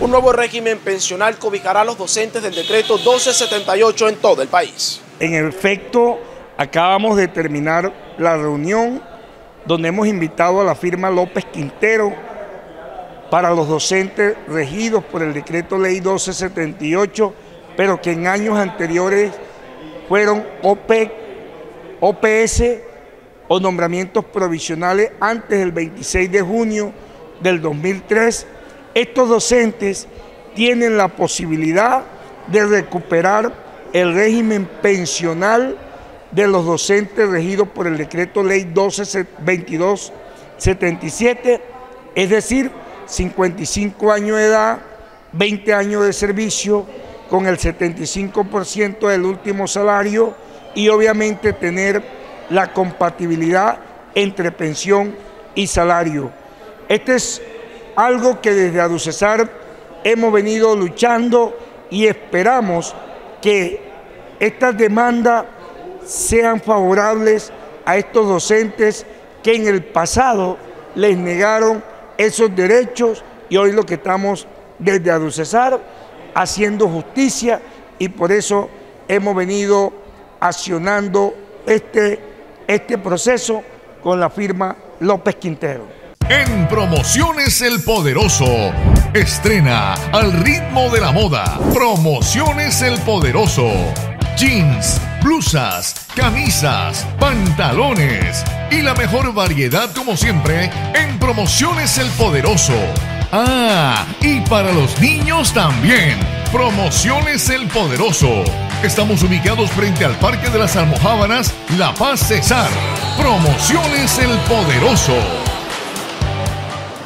Un nuevo régimen pensional cobijará a los docentes del decreto 1278 en todo el país. En efecto, acabamos de terminar la reunión donde hemos invitado a la firma López Quintero para los docentes regidos por el decreto ley 1278, pero que en años anteriores fueron OPS o nombramientos provisionales antes del 26 de junio del 2003 estos docentes tienen la posibilidad de recuperar el régimen pensional de los docentes regidos por el decreto ley 122277, es decir, 55 años de edad, 20 años de servicio, con el 75% del último salario y obviamente tener la compatibilidad entre pensión y salario. Este es algo que desde Aducesar hemos venido luchando y esperamos que estas demandas sean favorables a estos docentes que en el pasado les negaron esos derechos y hoy lo que estamos desde Aducesar haciendo justicia y por eso hemos venido accionando este, este proceso con la firma López Quintero. En Promociones El Poderoso. Estrena al ritmo de la moda. Promociones El Poderoso. Jeans, blusas, camisas, pantalones y la mejor variedad como siempre en Promociones El Poderoso. Ah, y para los niños también. Promociones El Poderoso. Estamos ubicados frente al Parque de las Almojábanas, La Paz Cesar. Promociones El Poderoso.